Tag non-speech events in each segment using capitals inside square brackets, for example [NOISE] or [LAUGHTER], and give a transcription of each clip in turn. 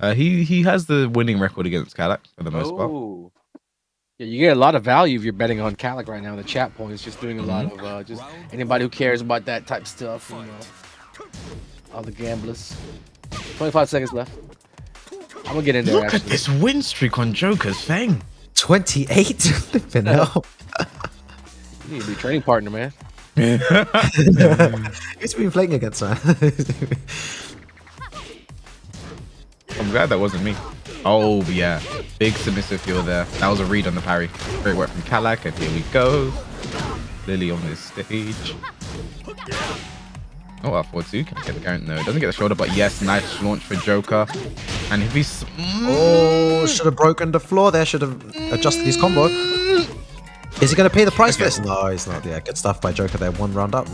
Uh, he he has the winning record against Kalak for the most part. Oh. Yeah, you get a lot of value if you're betting on Calic right now in the chat points. Just doing a lot Mm-hmm. of uh, just anybody who cares about that type of stuff. You know, all the gamblers. 25 seconds left. I'm gonna get in there. Look at this win streak on Joka's thing. 28. [LAUGHS] Flipping [LAUGHS] hell. You need to be a training partner, man. [LAUGHS] Who's been playing against, man? I'm glad that wasn't me. Oh yeah, big submissive feel there. That was a read on the parry. Great work from Kalak, and here we go. Lili on this stage. Oh, R4-2 can I get the count. No, doesn't get the shoulder, but yes, nice launch for Joka. And if he's oh, should have broken the floor there. Should have adjusted his combo. Is he going to pay the price for this? No, he's not. Yeah, good stuff by Joka there. One round up.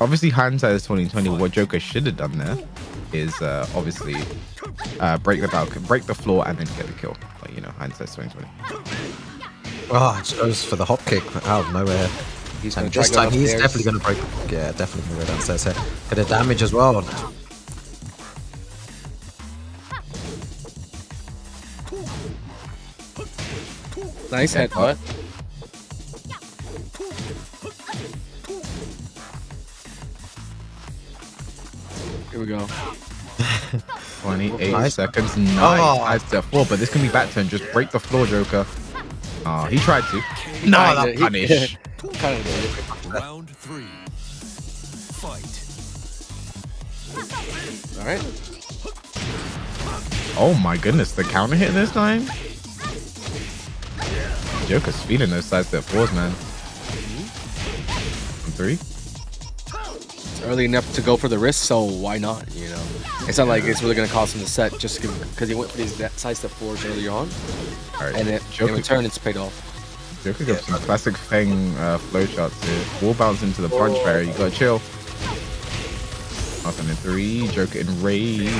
obviously hindsight is 2020. What Joka should have done there is uh, obviously uh, break the balcony, break the floor, and then get the kill. But you know, hindsight's 2020. Oh, it goes for the hop kick out of nowhere. He's And this time he's definitely going to break. Yeah, definitely going to go downstairs here. Get a damage as well. Nice headbutt. Here we go. 28 Nice. seconds. Nice. Oh. Nice step four, but this can be back turn. Just break the floor, Joka. Oh, he tried to. No, [LAUGHS] Kinda, that punish. Kind of. Round three. Fight. All right. Oh my goodness, the counter hit this time? Joka's feeling those side step fours, man. Three? It's early enough to go for the risk, so why not? You know, it's not like it's really gonna cost him the set just because he went for these that side step fours earlier on, All right. and it, in return it's paid off. Joka got some classic Feng uh, flow shots here. Wall bounce into the punch barrier. You gotta chill. Nothing in three. Joka in rage.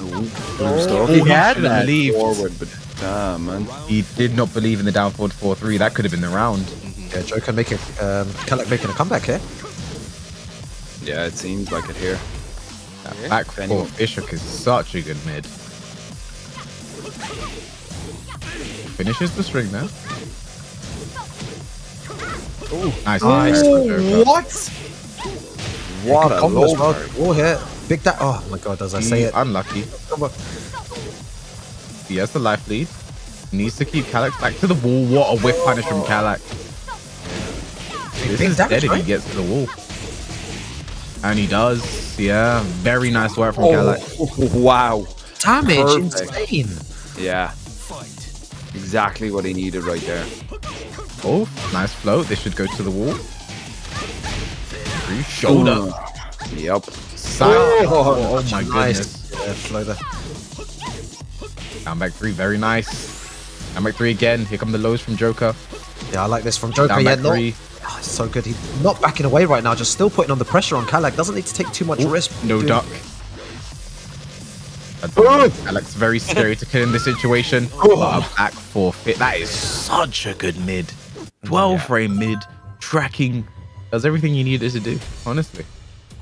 Oh, he he had should've that believed. forward, but damn, man. He did not believe in the down forward 4 3. That could have been the round. Yeah, Joka making um, Kalak making a comeback here. Yeah, it seems like it here. That Yeah. back If four anyone- Fishhook is such a good mid. Finishes the string there. Nice. nice for Joka. What? What a combo as low well. card. Oh, here. Big that. Oh my god, as I say He it. Unlucky. Combo. He has the life lead. Needs to keep Kalak back to the wall. What a whiff punish from Kalak. This Big is damage, dead if he gets to the wall. And he does. Yeah. Very nice work from Kalak. Oh, [LAUGHS] wow. Damage, Perfect. insane. Yeah, exactly what he needed right there. Oh, nice float. This should go to the wall. Three shoulder. Yep. Side. Oh, oh, oh my Nice. goodness. Yeah, flow there. Down back three. Very nice. Down back three again. Here come the lows from Joka. Yeah, I like this from Joka. Down Yeah, back not, three. Oh, so good. He's not backing away right now, just still putting on the pressure on Kalak. Doesn't need to take too much risk. No Doing- duck. Alex very scary to kill in this situation. [LAUGHS] What a back forfeit. That is such a good mid. Mm, 12 frame mid. Tracking. Does everything you needed to do, honestly.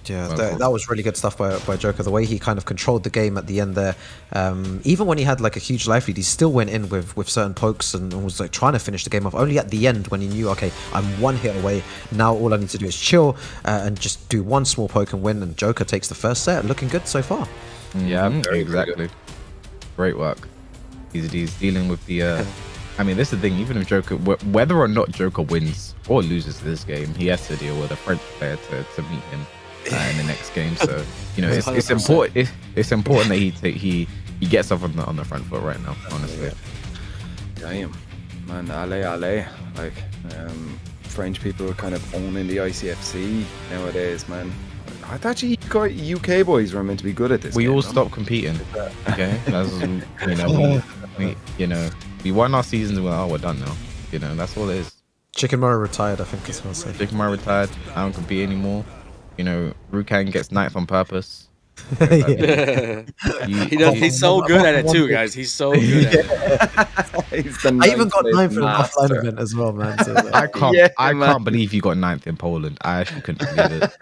Yeah, Well that, that was really good stuff by, by Joka. The way he kind of controlled the game at the end there. Um, even when he had like a huge life lead, he still went in with, with certain pokes and was like trying to finish the game off. Only at the end when he knew, okay, I'm one hit away. Now all I need to do is chill uh, and just do one small poke and win. And Joka takes the first set. Looking good so far. Yeah, Mhm, very, very exactly. Great work. He's, he's dealing with the. Uh, I mean, this is the thing. Even if Joka, whether or not Joka wins or loses this game, he has to deal with a French player to, to meet him uh, in the next game. So you know, [LAUGHS] it's, it's important. It's, [LAUGHS] it's important that he ta- he he gets off on the on the front foot right now. Honestly, Damn. Man, ale, ale. Like, um, French people are kind of owning the ICFC nowadays, man. I thought you got UK boys were meant to be good at this. we game, all no? stopped competing. [LAUGHS] Okay, that's you know we, we you know we won our seasons. Well, oh, we're done now. You know that's all it is. Chicken Murray retired, I think is what I'll say. Jake Ma retired. I don't compete anymore. You know, Rukan gets ninth on purpose. [LAUGHS] Yeah. [LAUGHS] You- he does. He's so [LAUGHS] good at it too, guys. He's so good at it. He's the I even got ninth nine for the master. offline event as well, man. So, like, I can't. Yeah, I man. can't believe you got ninth in Poland. I actually couldn't believe it.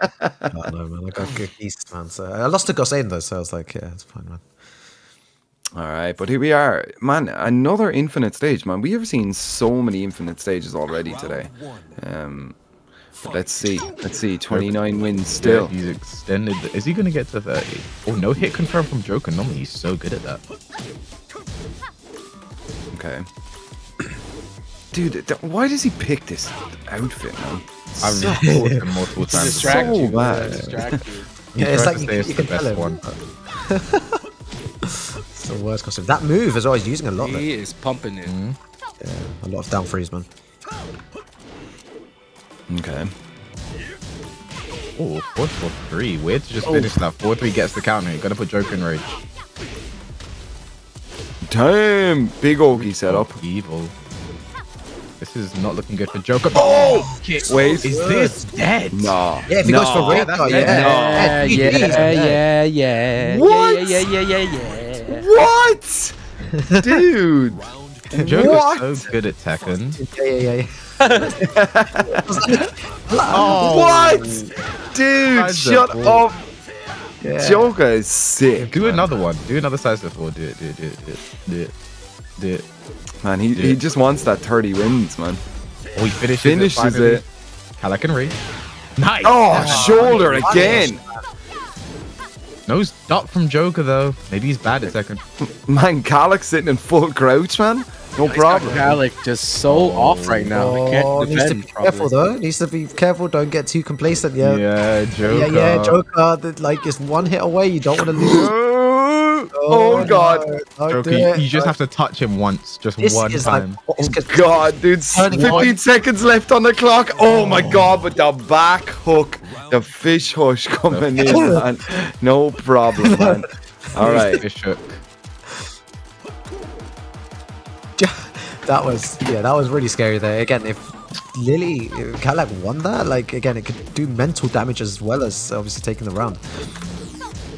I don't know, man. I got good east, man. So I lost to Gosain though, so I was like, yeah, it's fine, man. All right, but here we are, man. Another infinite stage, man. We have seen so many infinite stages already today. Um, but let's see, let's see. Twenty nine wins still. Yeah, he's extended. the- Is he going to get to 30? Oh, no hit confirmed from Joka. Normally, he's so good at that. Okay. [CLEARS THROAT] Dude, th- why does he pick this outfit, man? I've So- told him [LAUGHS] multiple times. distract so you. bad. Distract you. Yeah, it's like you- say you it's the tell best him. one. [LAUGHS] It's the worst costume. That move as well. He's using a lot. Of He it. is pumping it. Mm-hmm. Yeah, a lot of down freeze, man. Okay. Oh, 4 for 3. Weird to just oh. finish that. 4 3 gets the counter. You got to put Joka in rage. Damn, big Ogie setup. Evil. This is not looking good for Joka. Oh! Wait, Is this dead? Nah. Yeah, if he nah. goes for rage, that's oh, yeah, Yeah, yeah, yeah, yeah, yeah. What? Yeah, yeah, yeah, yeah, yeah. What? [LAUGHS] Dude. Joka's so good at Tekken. [LAUGHS] yeah, yeah, yeah. [LAUGHS] Oh. What? Dude, shut up. yeah. Joka is sick. Do another one. Do another size of 4. Do it, do it, do it, do it. Do it. Do it. Man, he, he just wants that 30 wins, man. Oh, he finishes, Finishes it. finally. it. Kalak and rage. Nice. Oh, shoulder again. No stop from Joka though. Maybe he's bad at second. [LAUGHS] Man, Calyx sitting in full crouch, man. No problem. Gallic just so off right now. Oh, can't needs to defend be careful though. Needs to be careful. Don't get too complacent. Yeah, yeah, Yeah, Joka. yeah. yeah, Joka, that, like it's one hit away. You don't want to [GASPS] lose. Oh, oh no, God. don't Joka, you, you just have to touch him once, just This one is time. like what is oh, good- God, dude, 15 seconds left on the clock. Oh my oh. God, but the back hook, the fish hush coming in, man. No problem, man. [LAUGHS] All right. Fish hook. [LAUGHS] that was yeah, that was really scary there. Again, if Lili if Kalak won that, like again, it could do mental damage as well as obviously taking the round.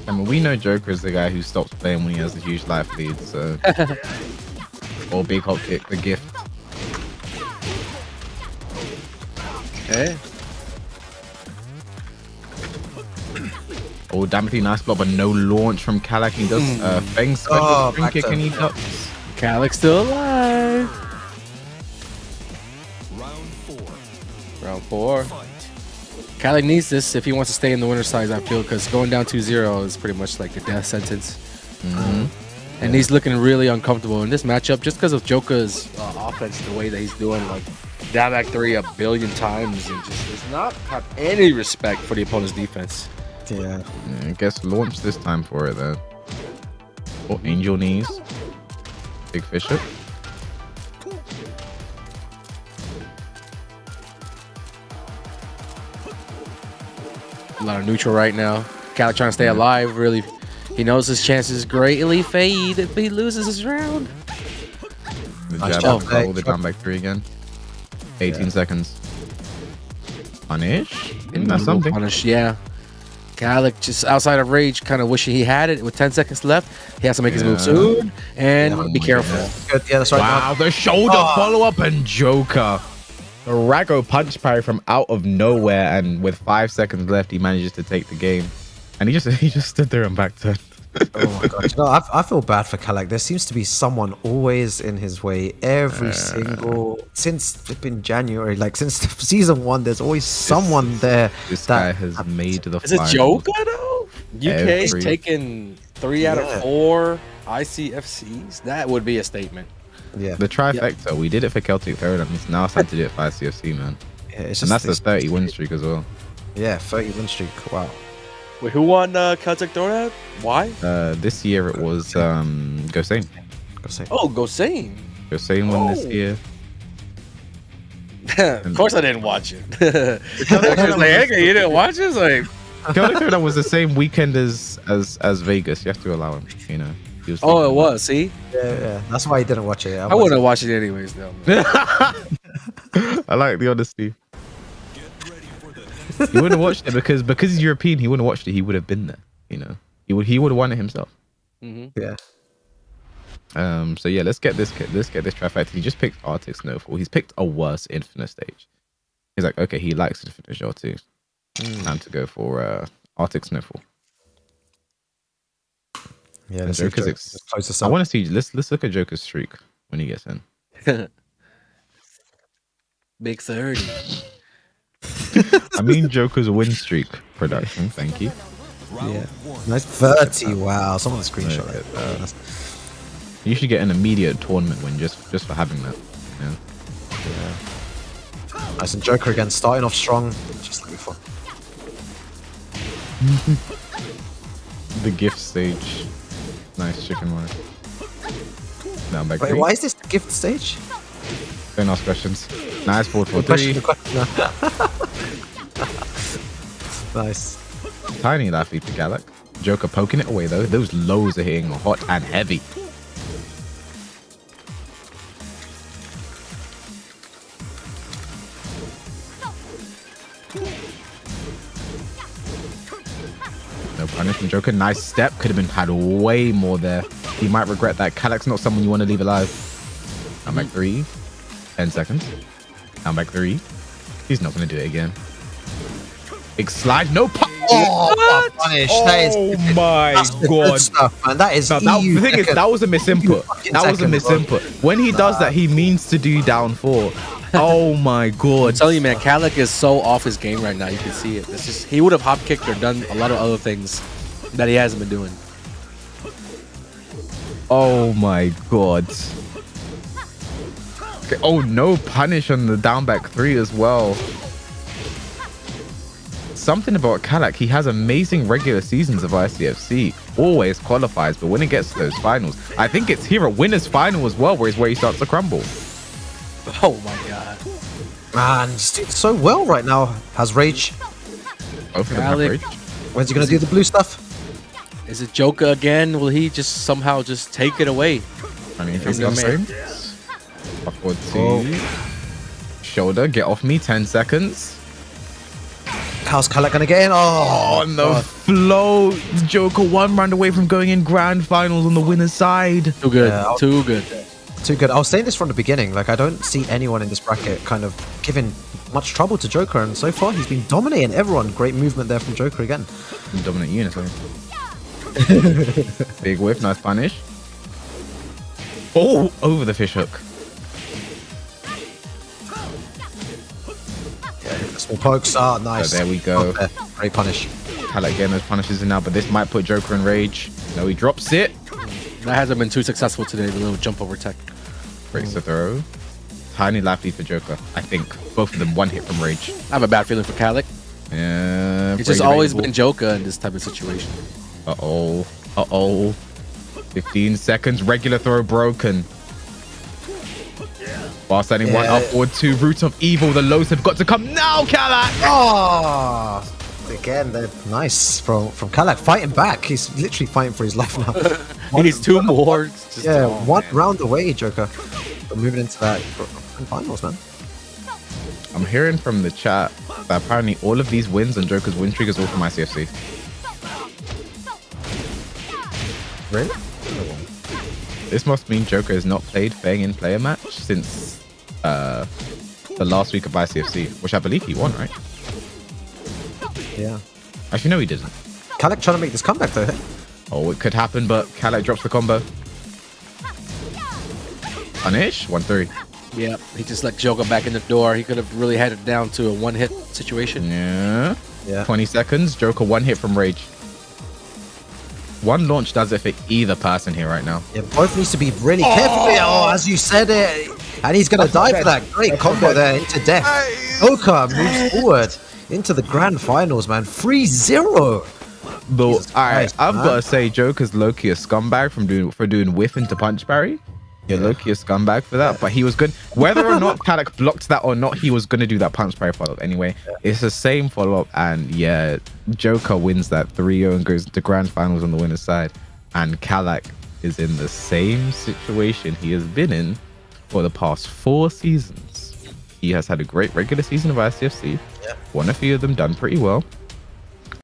I mean, we know Joka is the guy who stops playing when he has a huge life lead, so. [LAUGHS] or big hop kick, the gift. Okay. Oh, Damity, nice block, but no launch from Kalak. He does uh, Feng special Oh, spring kick and he ducks. Calyx still alive. Round four. Round four. Fight. Calyx needs this if he wants to stay in the winner's side, I feel, because going down 2-0 is pretty much like a death sentence. And he's looking really uncomfortable in this matchup just because of Joka's uh, offense, the way that he's doing, like down back three a billion times, and just does not have any respect for the opponent's defense. Yeah. Yeah, I guess launch this time for it though. Oh, angel knees. Big fish hook. A lot of neutral right now. Calyx trying to stay alive, really. He knows his chances greatly fade if he loses his round. The Nice jab, job, up, mate. hold it oh, down back three again. 18 seconds. Punish? Isn't that something? Punish, yeah. Calyx just outside of rage, kind of wishing he had it with 10 seconds left. He has to make his move soon and Yeah. be careful. Good. Yeah, that's right. Wow, the shoulder ah. Oh. follow up and Joka. The Rago punch parry from out of nowhere, and with five seconds left, he manages to take the game. And he just [LAUGHS] he just stood there and back turned. [LAUGHS] Oh my god! No, I, I feel bad for Kalak. There seems to be someone always in his way every uh, single since flipping January, like since [LAUGHS] season one. There's always someone there. This that guy has made the Is it. Joka, though? UK's Every- taking three out Yeah. of four ICFCs. That would be a statement. Yeah, The trifecta. We did it for Celtic Paradigms. Now it's time to do it for ICFC, man. yeah it's And just that's a 30 win streak as well. yeah, 30 win streak. Wow. Wait, who won uh, Celtic Throwdown? Why? Uh, this year it was um, Gosane. Gotta say. Oh, Gosane. Gosane won this Oh. year. [LAUGHS] of course I didn't watch it. [LAUGHS] I like, hey, you didn't watch it? It's like, [LAUGHS] Celtic Paradigm was the same weekend as as as Vegas. You have to allow him. You know. Oh, it was. See, Yeah, yeah. That's why he didn't watch it. I wouldn't watch it anyways, though. I like the honesty. [LAUGHS] He wouldn't have watched it because because he's European. He wouldn't have watched it. He would have been there. You know. He would he would have won it himself. Mhm. Yeah. Um. So yeah, let's get this let's get this trifecta. He just picked Arctic Snowfall. He's picked a worse Infinite stage. He's like, okay, he likes Infinite Shell too. Time to go for uh Arctic Snowfall. Yeah, And let's see if Joka's Joka ex- can close I want to see. Let's let's look at Joka's streak when he gets in. [LAUGHS] Big 30. [LAUGHS] I mean Joka's win streak production. Thank you. Yeah. one. Nice 30. Wow. Someone screenshot it. at that. That's- You should get an immediate tournament win just just for having that. Yeah. Nice. And Joka again, starting off strong, just like before. [LAUGHS] The gift stage. Nice chicken wire. Now back Wait, three. why is this the gift stage? Don't ask questions. Nice four four Question, three. question. [LAUGHS] nice. Tiny laughy to Galak. Joka poking it away though. Those lows are hitting hot and heavy. No punish from Joka. Nice step. Could have been had way more there. He might regret that. Kalak's not someone you want to leave alive. I'm back three. Ten seconds. I'm back three. He's not going to do it again. Big slide. No pu- Oh, punish. That is, Oh my that's the good stuff, man. That is No, that, EU the thing is, that was a misinput. That was a misinput. When he does that, he means to do down four. Oh my god. I'm telling you, man, Kalik is so off his game right now. You can see it. It's just he would have hop kicked or done a lot of other things that he hasn't been doing. Oh my god. Okay, Oh no, punish on the down back three as well. Something about Kalak, he has amazing regular seasons of ICFC, always qualifies, but when it gets to those finals, I think it's here at winners final as well, where is where he starts to crumble. Oh my god. Man, he's doing so well right now. Has rage. Both of them have rage. When's he gonna do the blue stuff? Is it Joka again? Will he just somehow just take it away? I mean, From face the down man. frame. Upward two. Oh. Shoulder, get off me, 10 seconds. How's Kalak gonna get in? Oh, On the flow, Joka one round away from going in grand finals on the winner's side. Too good. Yeah, I'll- Too good. too good. I was saying this from the beginning. Like, I don't see anyone in this bracket kind of giving much trouble to Joka, and so far he's been dominating everyone. Great movement there from Joka again. Dominant unit. [LAUGHS] Big whiff, nice punish. Oh, over the fish hook. Small pokes. Ah, nice. Oh, there we go. Up there. Great punish. Kalak getting those punishes in now, but this might put Joka in rage. No, he drops it. That hasn't been too successful today. The little jump over tech. Breaks the throw. Tiny lappy for Joka. I think both of them one hit from rage. I have a bad feeling for Kalik. Yeah. It's just always been Joka in this type of situation. Uh oh. Uh oh. 15 seconds. Regular throw broken. While standing one Yeah. upward two. Root of evil. The lows have got to come now, Kalak. Oh, ah! again, they're nice from from Kalak fighting back. He's literally fighting for his life now. [LAUGHS] He needs two more. It's just- yeah, oh, one man. round away, Joka. But moving into that grand finals, man. I'm hearing from the chat that apparently all of these wins and Joka's win streak is all from ICFC. Really? This must mean Joka has not played Feng in player match since uh, the last week of ICFC, which I believe he won, right? Yeah. Actually, no, he didn't. Kalak trying to make this comeback though. Oh, it could happen, but Kalak drops the combo. Punish? 1 3. Yeah, he just let Joka back in the door. He could have really had it down to a one hit situation. Yeah. Yeah. 20 seconds. Joka, one hit from Rage. One launch does it for either person here right now. Yeah, both needs to be really careful. Oh, oh as you said it, and he's gonna die for that great combo there into death. Joka moves forward into the grand finals, man. 3-0. Though, all right, Christ, I've man. got to say, Joka's Loki a scumbag from doing for doing whiff into punch Yeah, Loki a scumbag for that, but he was good. Whether or not Kalak blocked that or not, he was going to do that punch parry follow up anyway. It's the same follow up, and yeah, Joka wins that 3-0 and goes to grand finals on the winner's side, and Kalak is in the same situation he has been in for the past four seasons. He has had a great regular season of ICFC, won a few of them, done pretty well.